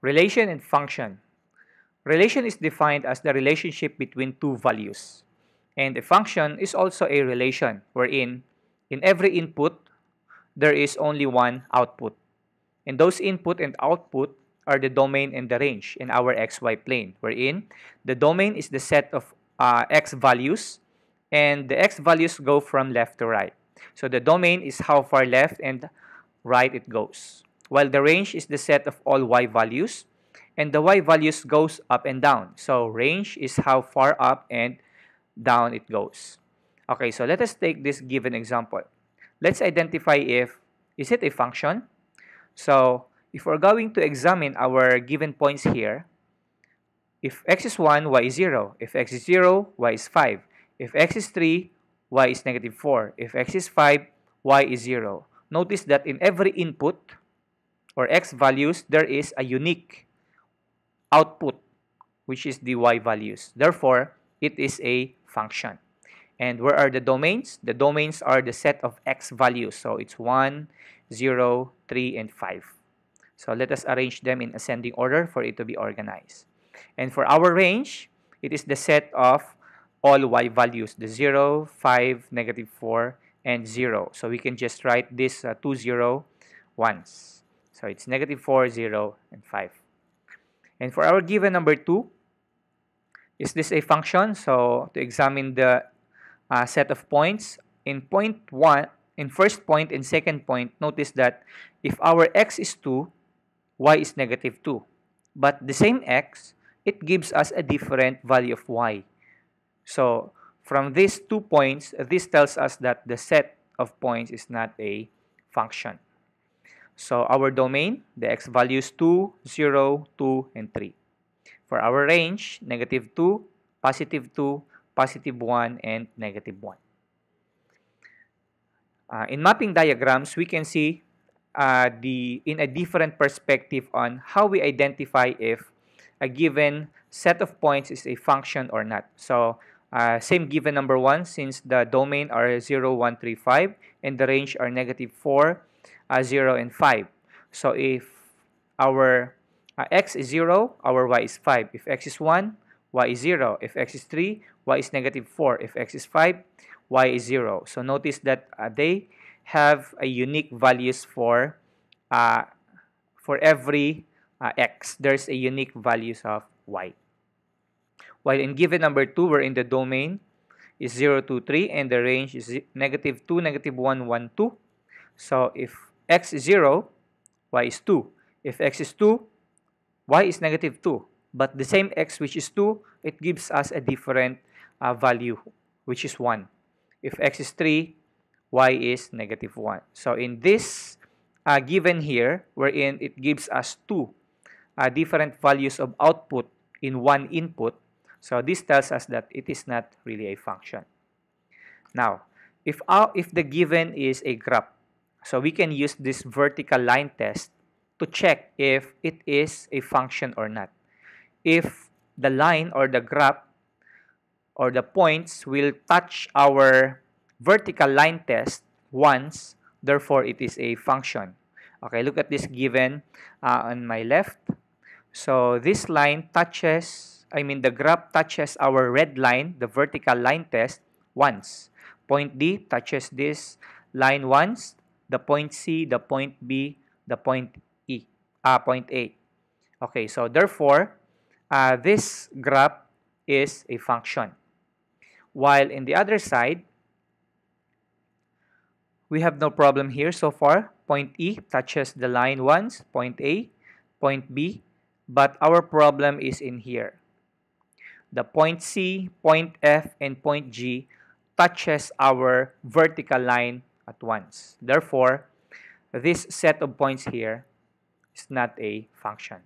Relation and function. Relation is defined as the relationship between two values. And a function is also a relation wherein in every input, there is only one output. And those input and output are the domain and the range in our xy plane, wherein the domain is the set of uh, x values, and the x values go from left to right. So the domain is how far left and right it goes, while the range is the set of all y values, and the y values goes up and down. So range is how far up and down it goes. Okay, so let us take this given example. Let's identify if, is it a function? So if we're going to examine our given points here, if x is 1, y is 0. If x is 0, y is 5. If x is 3, y is negative 4. If x is 5, y is 0. Notice that in every input or x values, there is a unique output, which is the y values. Therefore, it is a function. And where are the domains? The domains are the set of x values. So it's 1, 0, 3, and 5. So let us arrange them in ascending order for it to be organized. And for our range, it is the set of all y values, the 0, 5, negative 4, and 0. So we can just write this uh, ones. So it's negative 4, 0, and 5. And for our given number 2, is this a function? So to examine the uh, set of points, in point 1, in first point and second point, notice that if our x is 2, y is negative 2. But the same x, it gives us a different value of y. So from these two points, this tells us that the set of points is not a function. So our domain, the x values 2, 0, 2, and 3. For our range, negative 2, positive 2, positive 1, and negative 1. Uh, in mapping diagrams, we can see uh, the in a different perspective on how we identify if a given set of points is a function or not. So uh, same given number 1 since the domain are 0, 1, 3, 5 and the range are negative 4, uh, 0, and 5. So if our uh, x is 0, our y is 5. If x is 1, y is 0. If x is 3, y is negative 4. If x is 5, y is 0. So notice that uh, they have a unique values for uh, for every uh, x. There's a unique values of y. While in given number 2, we're in the domain is 0, 2, 3, and the range is negative 2, negative 1, 1, 2. So if x is 0, y is 2. If x is 2, y is negative 2. But the same x which is 2, it gives us a different uh, value, which is 1. If x is 3, y is negative 1. So in this uh, given here, wherein it gives us two uh, different values of output in one input, so this tells us that it is not really a function. Now, if, our, if the given is a graph, so we can use this vertical line test to check if it is a function or not. If the line or the graph or the points will touch our vertical line test once, therefore it is a function. Okay, look at this given uh, on my left. So this line touches, I mean the graph touches our red line, the vertical line test, once. Point D touches this line once, the point C, the point B, the point E, uh, point A. Okay, so therefore, uh, this graph is a function. While in the other side, we have no problem here so far. Point E touches the line once, point A, point B, but our problem is in here. The point C, point F, and point G touches our vertical line at once. Therefore, this set of points here is not a function.